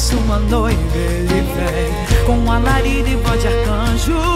Sua uma noiva, ele vem com alarido e voz de arcanjo.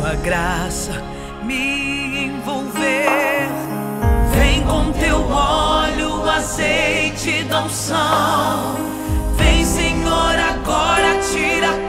tua graça me envolver. Vem com teu óleo, azeite da unção. Vem, Senhor, agora tira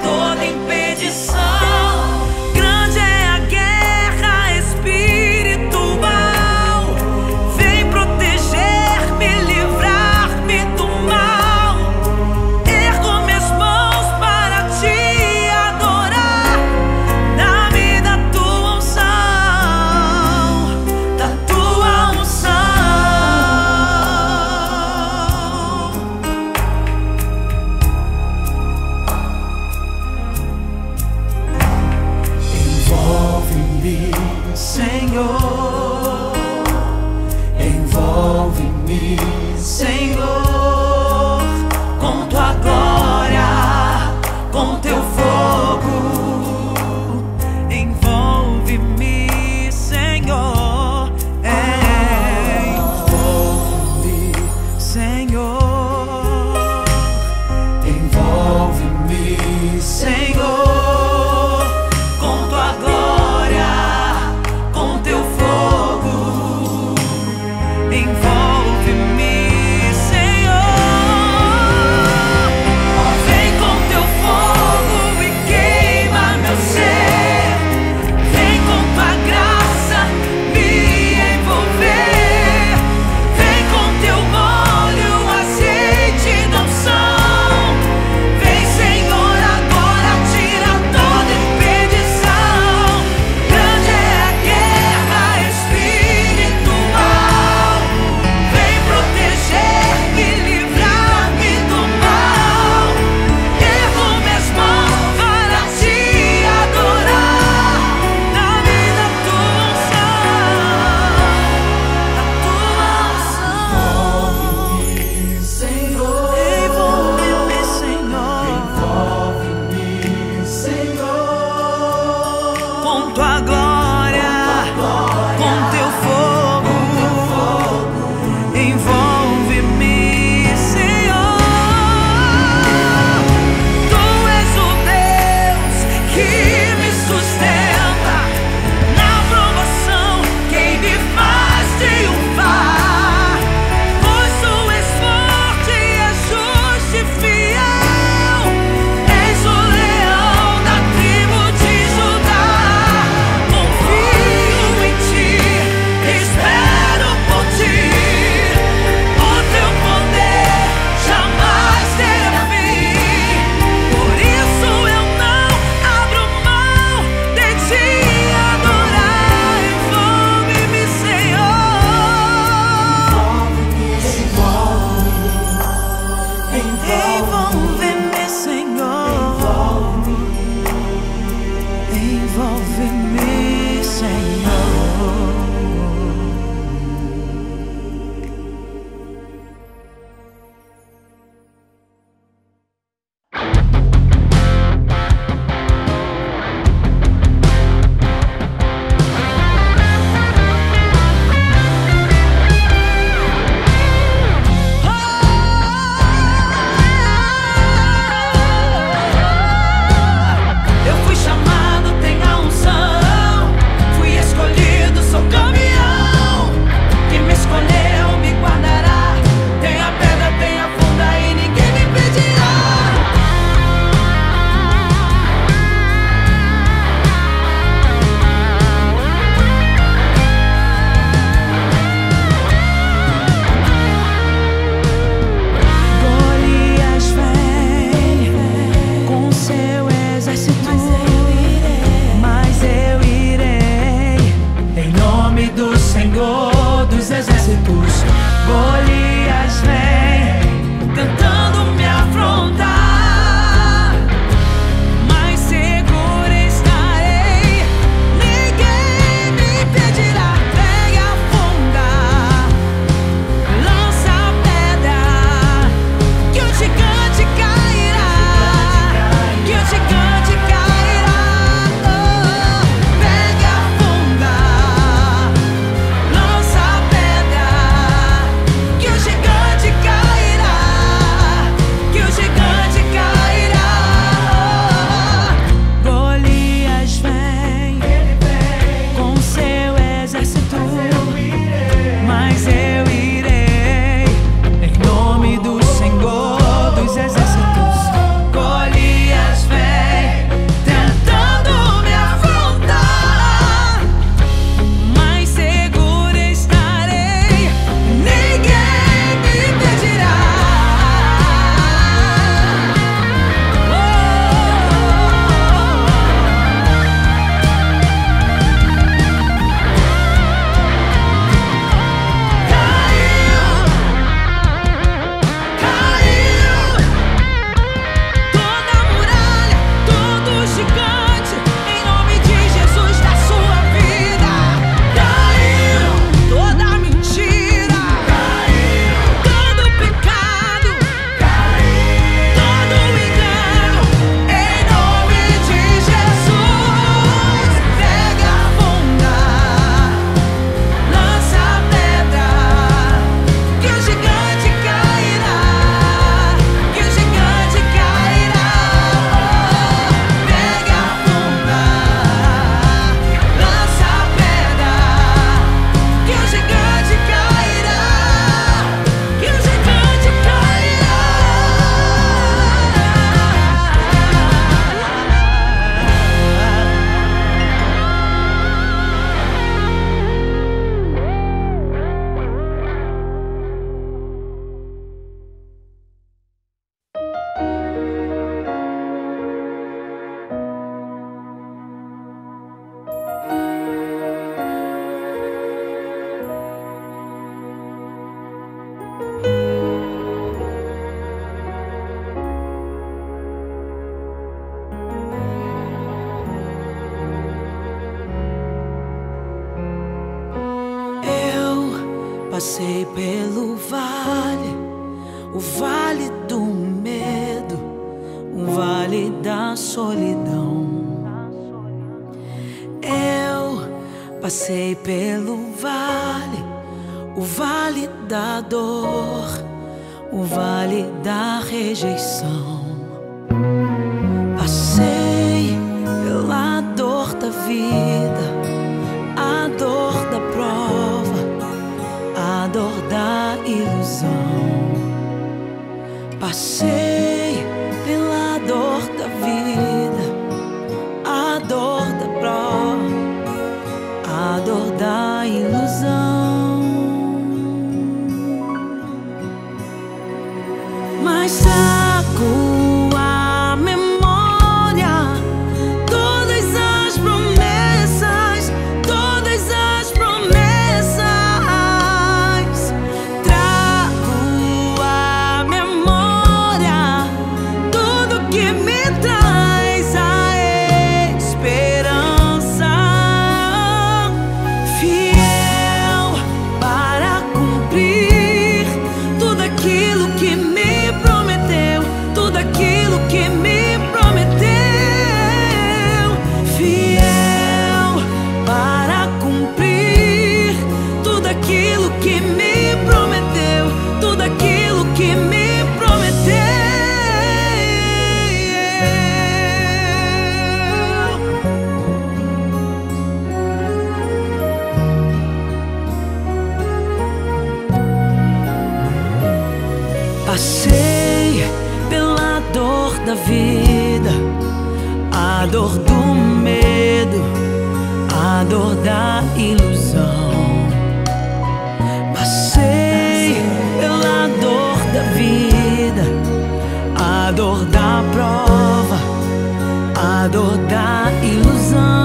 da ilusão.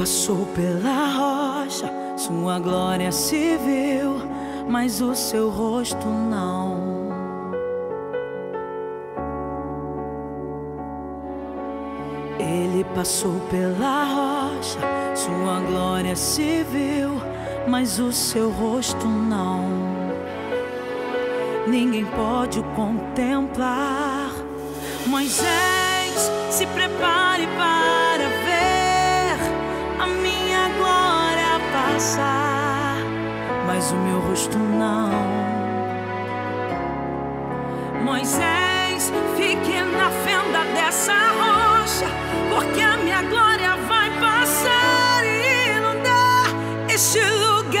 Passou pela rocha, sua glória se viu, mas o seu rosto não. Ele passou pela rocha, sua glória se viu, mas o seu rosto não. Ninguém pode o contemplar. Moisés, se prepare para passar, mas o meu rosto não. Moisés, fique na fenda dessa rocha, porque a minha glória vai passar e inundar este lugar.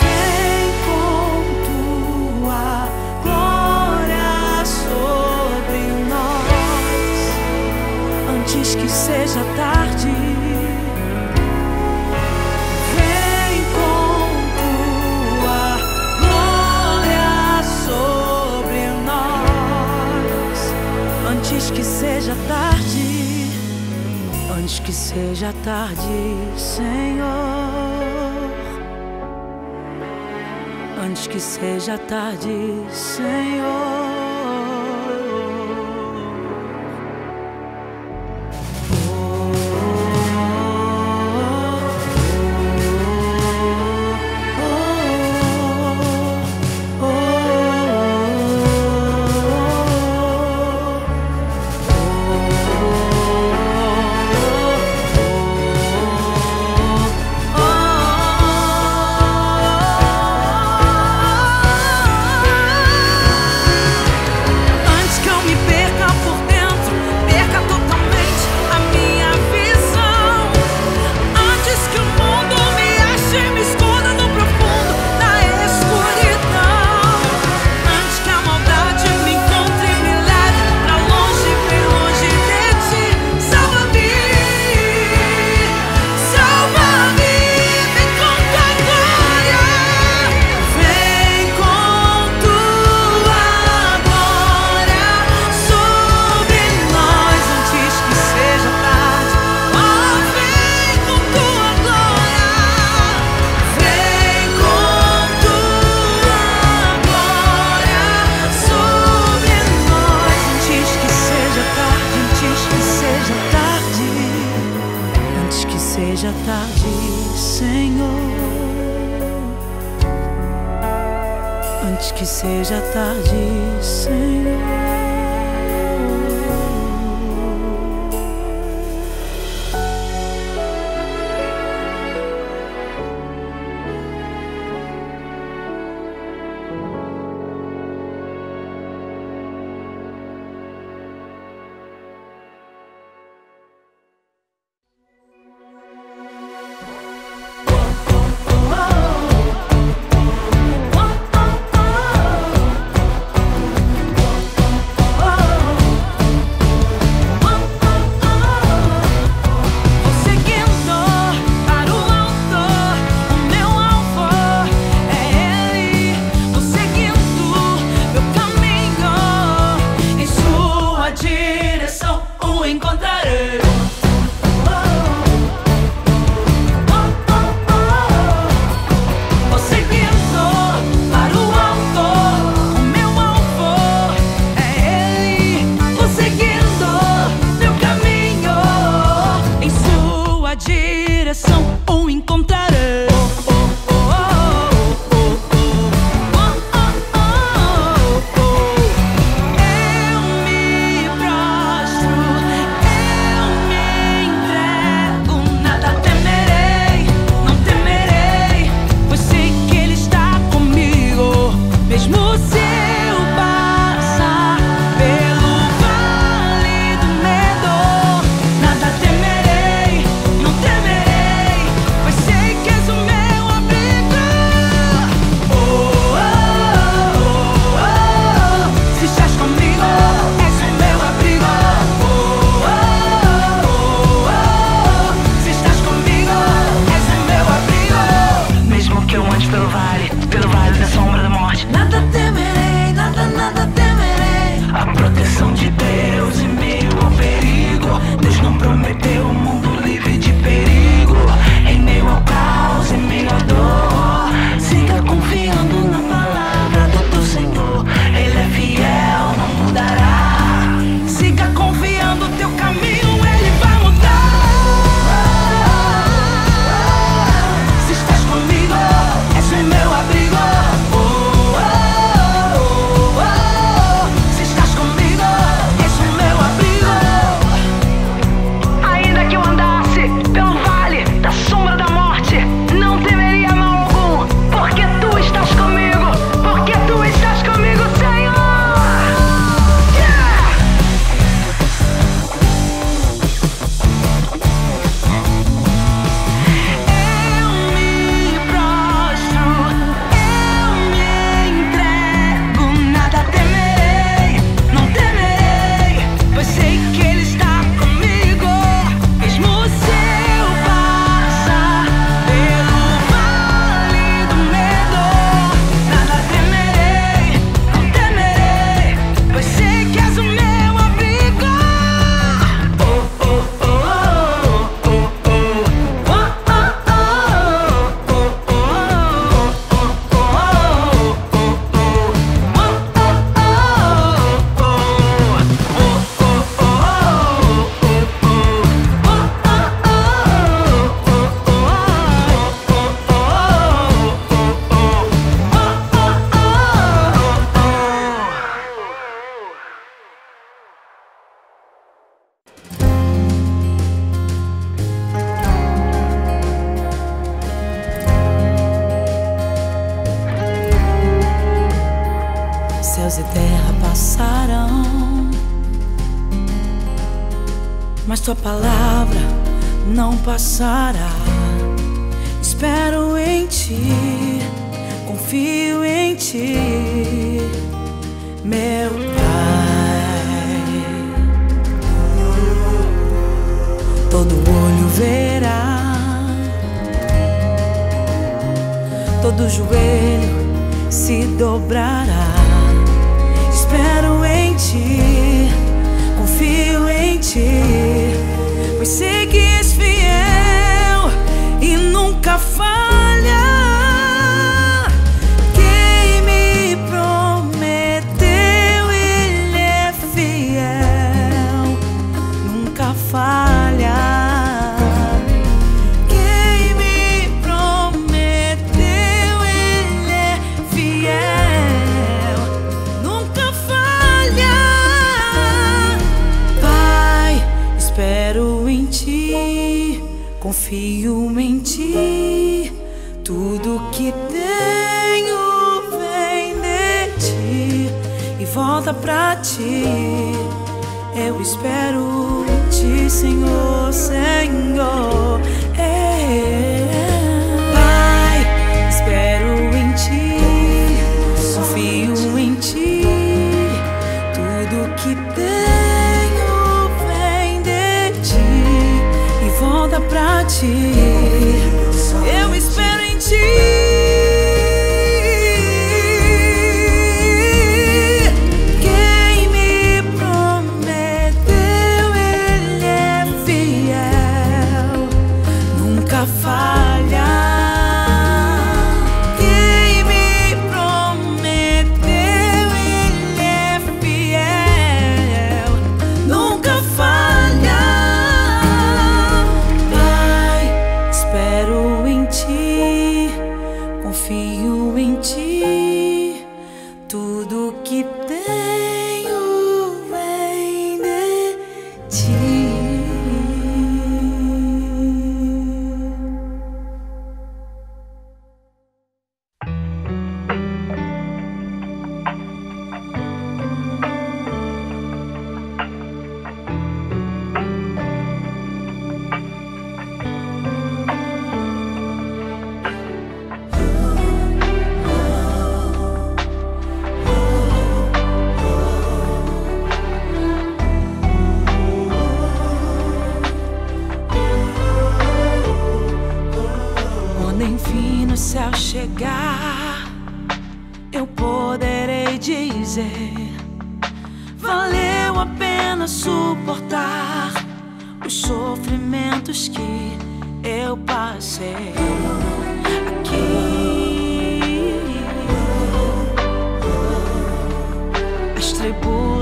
Vem com tua glória sobre nós, antes que seja tarde. Seja tarde, antes que seja tarde, Senhor. Antes que seja tarde, Senhor.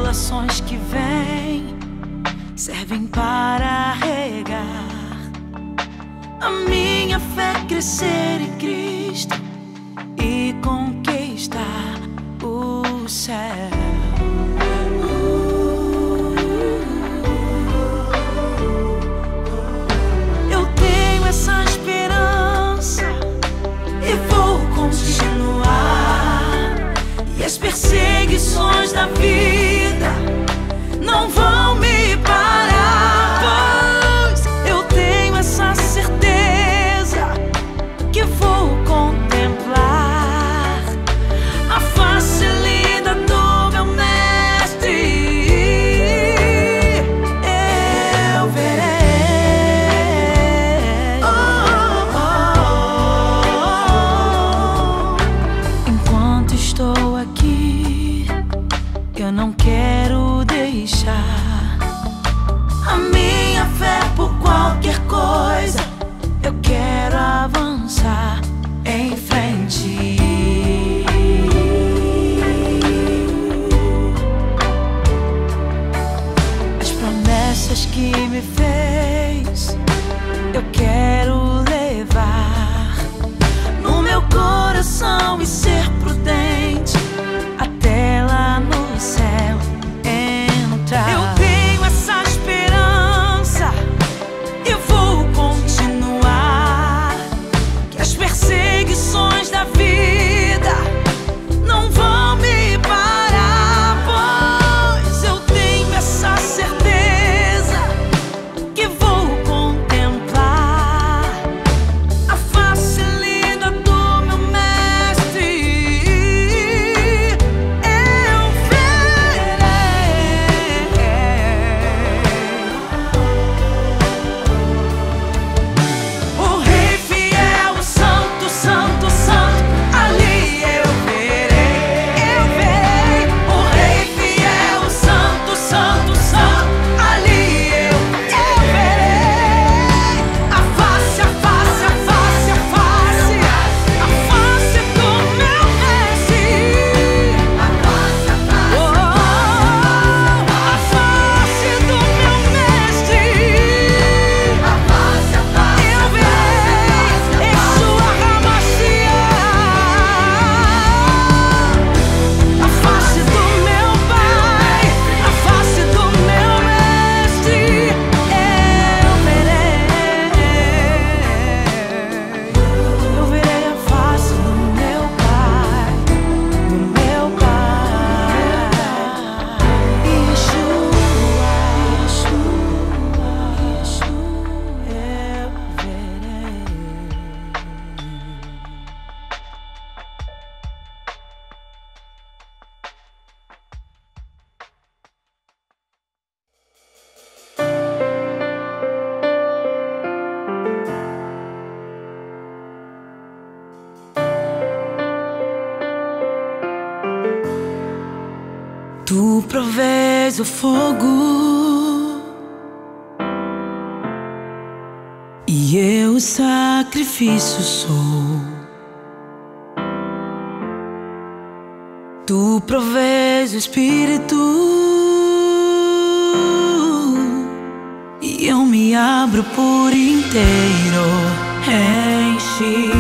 tribulações que vêm servem para regar a minha fé crescer em Cristo e conquistar o céu. As perseguições da vida. promessas que me fez, eu quero levar no meu coração e ser prudente. difícil sou. Tu provês o espírito e eu me abro por inteiro. Enche.